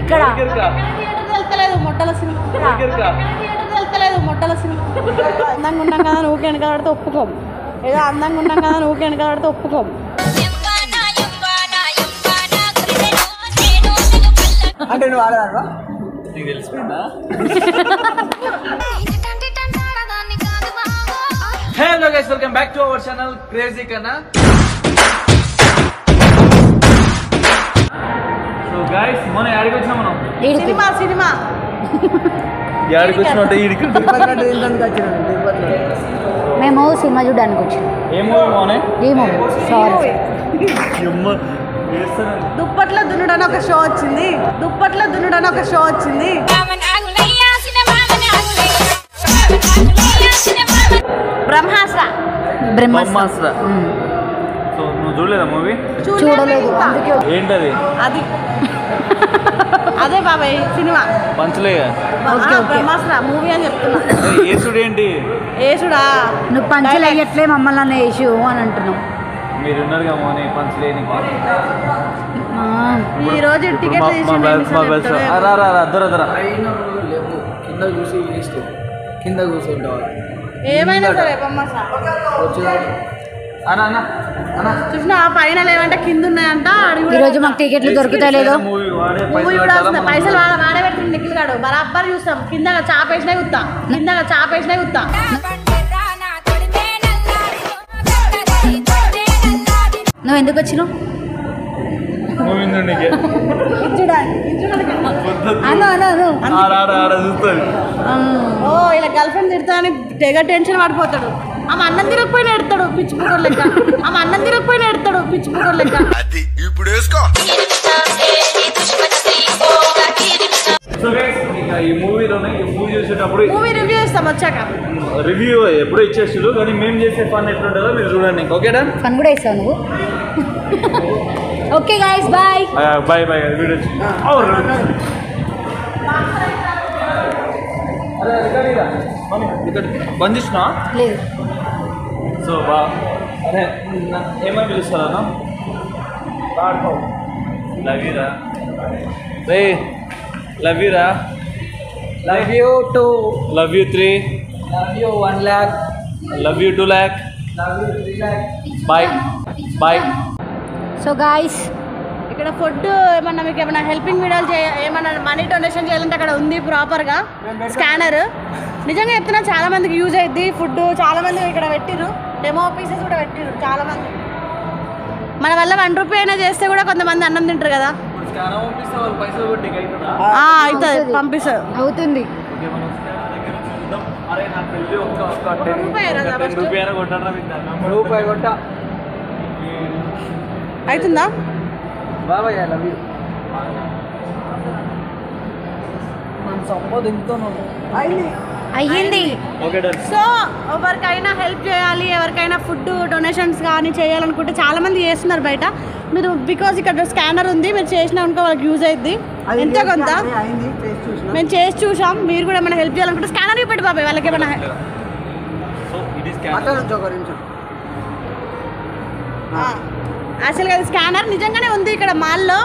ఇక్కడ. వెళ్తలేదు మొట్టల సినిమా. వెళ్తలేదు మొట్టల సినిమా. అందంగా ఉన్నాం కదా నువ్వు వెనక పడితే ఒప్పుకోం. ఏదో అందంగా ఉన్నాం కదా నువ్వు వెనక పడితే ఒప్పుకోం. అంటే నువ్వు ఆడదాను నీకు తెలిసిపోయిందా? Hello guys welcome back to our channel crazy Kanna. Guys మన యాడికి వచ్చినా మనం? Cinema cinema. యాడికి వచ్చినట్టు తిరుపతి మేము సినిమా చూడడానికి వచ్చాం ఏ మూవీ మోనే? ఏమో సారీ. దుప్పట్లో దున్నుడని ఒక షో వచ్చింది. దుప్పట్లో దున్నుడని ఒక షో వచ్చింది. బ్రహ్మాస్త్ర. బ్రహ్మాస్త్ర. చూడలేదా మూవీ చూడలేదు. అందుకే ఏంటది? అది. అదే బాబాయ్ సినిమా. ఓకే. బ్రహ్మాస్త్ర మూవీ అని చెప్తున్నా. ఏసుడు ఏంటి ఏసుడా నువ్వు పంచులు అయ్యట్లే మమ్మల్ని అన్న వేసు అని అంటున్నావు. మీరు ఉన్నారుగా మోనే పంచలేని ఆ, ఈ రోజు టికెట్ రా రా రా దొర దొర. లేవు. కింద చూసి కింద కూర్చుంటావు? ఏమైనా సరే అన్న అన్న చూసిన పైన లేవంటే కింద ఉన్నాయంట ఈరోజు మాకు టికెట్లు దొరుకుతలేదో మూవీ పైసలు చూడాల్సిన పెట్టాలా పైసలు మనం? వాడ వాడబెట్టిన నిఖిల్ గాడు. బరాబర్ చూస్తాం. కింద చాపేసినా చూస్తా కింద చాపేసినా చూస్తా నువ్వు ఎందుకు వచ్చినావు? ఓ ఇలా గర్ల్ ఫ్రెండ్ తిడతా అని తెగ టెన్షన్ పడిపోతాడు. ఆమె అన్నం తిరగపోయినా ఎడతాడు పిచ్చి పుట్టడు లెక్క. ఆమె అన్నం తిరగపోయినా ఎడతాడు పిచ్చి పుట్టడు లెక్క. అది ఇప్పుడు వేసుకో. ఈ మూవీలోనే ఈ మూవీ చూసేటప్పుడు మూవీ రివ్యూ చేస్తాం వచ్చాక. రివ్యూ ఎప్పుడో ఇచ్చేసారు కానీ మేము చేసే ఫన్ ఎట్లుంటుందో మీరు చూడండి ఓకేనా పని కూడా వేస్తావు నువ్వు. Okay guys bye bye bye video ఇక్కడ బంద్ చేసినా లేదు. సో బా అదే ఏమని పిలుస్తారా లవ్ యూరా రే. Love యూరా love you two love you three love you one lakh love you two lakh love you three lakh bye bye so guys ఇక్కడ ఫుడ్ ఏమన్నా మీకు ఏమైనా హెల్పింగ్ వీడియోలు చేయ ఏమన్నా మనీ డొనేషన్ చేయాలంటే అక్కడ ఉంది ప్రాపర్గా స్కానర్ నిజంగా చెప్తున్నా చాలా మందికి యూజ్ అయ్యిద్ది ఫుడ్ చాలా మంది ఇక్కడ పెట్టిర్రు. డెమో పీసెస్ కూడా పెట్టిర్రు చాలా మంది మన వల్ల వన్ రూపీ అయినా చేస్తే కూడా కొంతమంది అన్నం తింటారు కదా. అవుతుందా. పంపిస్తారు. అవుతుంది. అవుతుందా బాబాయ్ ఐ లవ్ యూ అయింది అయ్యింది. సో ఎవరికైనా హెల్ప్ చేయాలి ఎవరికైనా ఫుడ్ డొనేషన్స్ కానీ చేయాలనుకుంటే చాలా మంది చేస్తున్నారు బయట. మీరు బికాజ్ ఇక్కడ స్కానర్ ఉంది మీరు చేసినా అనుకో వాళ్ళకి యూజ్ అయ్యిద్ది ఎంతో కొంత? అయింది మేము చేసి చూసాం మీరు కూడా ఏమైనా హెల్ప్ చేయాలనుకుంటే స్కానర్ పెట్టి బాబాయ్ వాళ్ళకి ఏమైనా అది స్కానర్ నిజంగానే ఉంది ఇక్కడ మాల్లో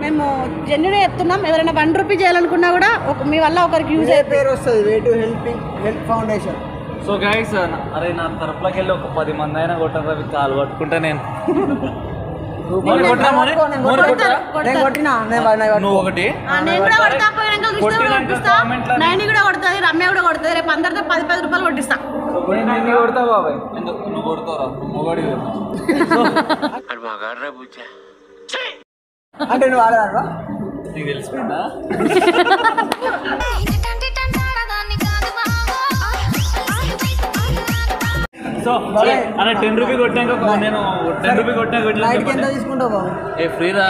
మేము జెన్యునే చెప్తున్నాం ఎవరైనా వన్ రూపీ చేయాలనుకున్నా కూడా ఒక మీ వల్ల ఒకరికి యూజ్ ఏ అవుతుంది పేరు వస్తుంది way to helping help foundation so guys అరే నా తరపులోకి వెళ్ళి ఒక పది మంది అయినా కొట్టారా మీకు కాలు పట్టుకుంటా నేను. వాళ్ళు కొట్టరా మోని? మోని కొట్టరా? నేను కొట్టినా నేను వాడిని నువ్వు ఒకటి? ఆ, నేను కూడా కొడతా పోయినాక కృష్ణ కూడా కొట్టినాక కొట్టిస్తా. comment లో- నైని కూడా కొడుతుంది రమ్య కూడా కొడుతుంది రేపు అందరితో పది పది రూపాయలు కొట్టిస్తా. ఎందుకు? నువ్వు మొగాడి అంటే నువ్వు ఆడదాను నీకు తెలిసిపోయిందా? సో అరే టెన్ రూపీ కొట్టాక ఒక- నేను టెన్ రూపీ కొట్టాక నైట్కి ఎంత తీసుకుంటావు బాబు. ఏ ఫ్రీరా?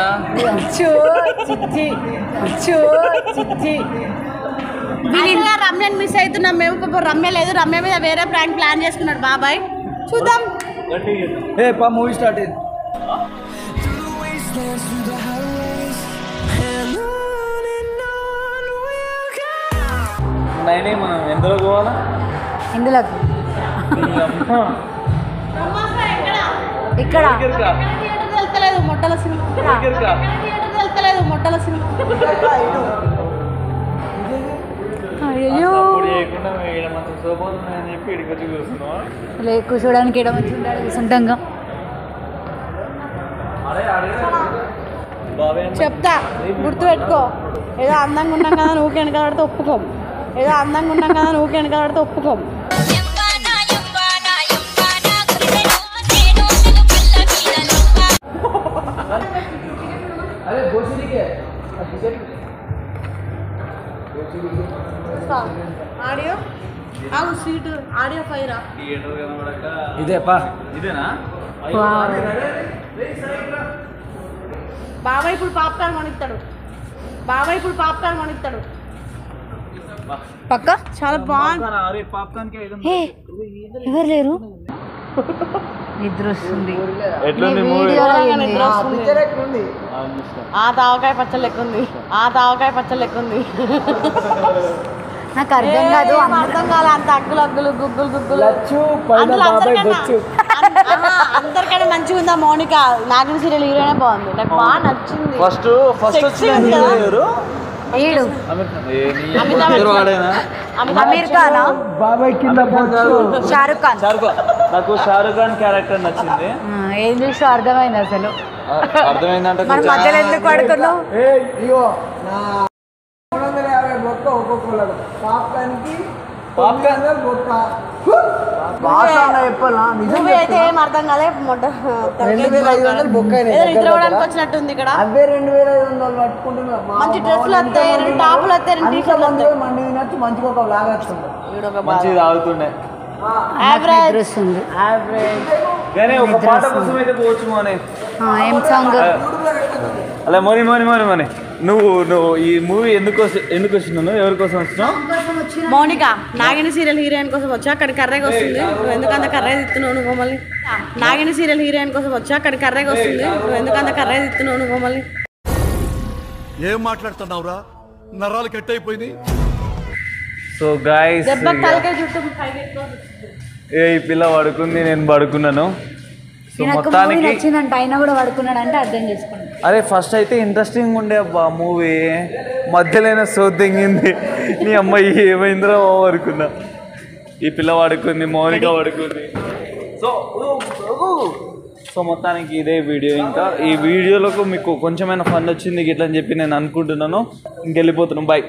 వీళ్ళ రమ్యని మిస్ అవుతున్నాం. మేము పాపం రమ్య లేదు. రమ్య మీద వేరే ప్రాంక్ ప్లాన్ చేసుకున్నాడు బాబాయ్. చూద్దాం. ఏ పా మూవీ స్టార్ట్ అయింది. నైనే మనం ఎందులో పోవాలా? ఇందులో ఇక్కడ. వెళ్తలేదు మొట్టల సినిమా మొట్టల సినిమా అయ్యో మంచి చెప్పి ఇక్కడికి వచ్చి చూస్తున్నావా లే కూర్చోడానికి ఇడ మంచి ఉండాలి కూర్చుంటాంగా బాబాయ్ చెప్తా. గుర్తు పెట్టుకో ఏదో అందంగా ఉన్నాం కదా నువ్వు వెనక పడితే ఒప్పుకోం. ఏదో అందంగా ఉన్నాం కదా నువ్వు వెనక పడితే ఒప్పుకోం. ఎంబానా ఎంబానా ఎంబానా గురిదెను నేను నిలుపల్ల మీద నింపా అరే గోసిడికే ఆడియో? ఆగు సీటు. ఆడియో ఫైరా. థియేటర్ కనబడక ఇదే పా ఇదేనా? వావ్. బాబాయ్ ఇప్పుడు పాప్కార్న్ కొనిస్తాడు. బాబాయ్ ఇప్పుడు పాప్కార్న్ కొనిస్తాడు. పక్క? చాలా బాగుంది ఎవరు లేరు? నిద్ర వస్తుంది. ఆ తావకాయ పచ్చడి లెక్క ఉంది. ఆ తావకాయ పచ్చడి లెక్క ఉంది. నాకు అర్థం కాదు అర్థం కాలే అంత అగ్గులు అగ్గులు గుగ్గులు గుగ్గులు. లచ్చు అందరికన్నా మంచిగా ఉందా మౌనిక? నాగిన సీరియల్ హీరోనే బాగుంది. నాకు బాగా నచ్చింది. ఫస్ట్ ఫస్ట్ వచ్చిన? హీరో ఎవరు? ఏడు. అమీర్ ఖానా? బాబాయ్ కింద షారుఖ్ ఖాన్. షారుఖ్ నాకు షారుఖ్ ఖాన్ క్యారెక్టర్ నచ్చింది. ఆ, ఏం చూసి అర్థమైంది అసలు. అర్థమైందంటే కొంచెం- మధ్యలో ఎందుకు పడుకున్నావు ఏ ఇగో నా మూడు వందల యాభై బొక్క అయితే ఏం అర్థం కాలే నిద్ర పోవడానికి. వచ్చినట్టుంది ఇక్కడ. అవే రెండు వేల ఐదు వందలు పట్టుకుంటున్నా. మా- మంచి డ్రెస్సులు వస్తాయి, రెండు టాపులు వస్తాయి, రెండు అంత టీ-షర్ట్లు వస్తాయి. మండి తినచ్చు మంచిగా ఒక లాగా వస్తుంది. మంచిది తాగుతుండే. నాకు నిద్ర వస్తుంది కానీ ఒక పాట కోసం అయితే పోవచ్చు మోని ఏం సాంగ్ అలా మోని మోని మోని మోని. నువ్వు నువ్వు ఈ మూవీ ఎందుకు ఎందుకు వచ్చినావు ఎవరి కోసం వచ్చినావు? మౌనిక నాగిని సీరియల్ హీరోయిన్ కోసం వచ్చా? అక్కడ కర్రేగా వస్తుంది. నువ్వు ఎందుకంత కర్రే తిత్తున్నావు నువ్వు మమ్మల్ని? నాగిని సీరియల్ హీరోయిన్ కోసం వచ్చా? అక్కడ కర్రేగా వస్తుంది. నువ్వు ఎందుకంత కర్రే తిత్తున్నావు నువ్వు మమ్మల్ని? ఏం మాట్లాడుతున్నావురా? నరాలు కట్ అయిపోయింది సో గాయస్ ఈ పిల్ల పడుకుంది నేను పడుకున్నాను. సో మొత్తానికి నచ్చిందంట అయినా కూడా పడుకున్నాడంటే అర్థం చేసుకోండి అరే ఫస్ట్ అయితే ఇంట్రెస్టింగ్ ఉండే అబ్బా మూవీ మధ్యలోనే సో తెంగింది. నీ అమ్మాయి ఏమైందిరా పడుకున్నా ఈ పిల్ల పడుకుంది మౌనిక పడుకుంది. సో సో మొత్తానికి ఇదే వీడియో ఇంకా. ఈ వీడియోలకు మీకు కొంచెమైనా ఫన్ వచ్చింది ఇట్లా అని చెప్పి నేను అనుకుంటున్నాను. ఇంకెళ్ళిపోతున్నాను బాయ్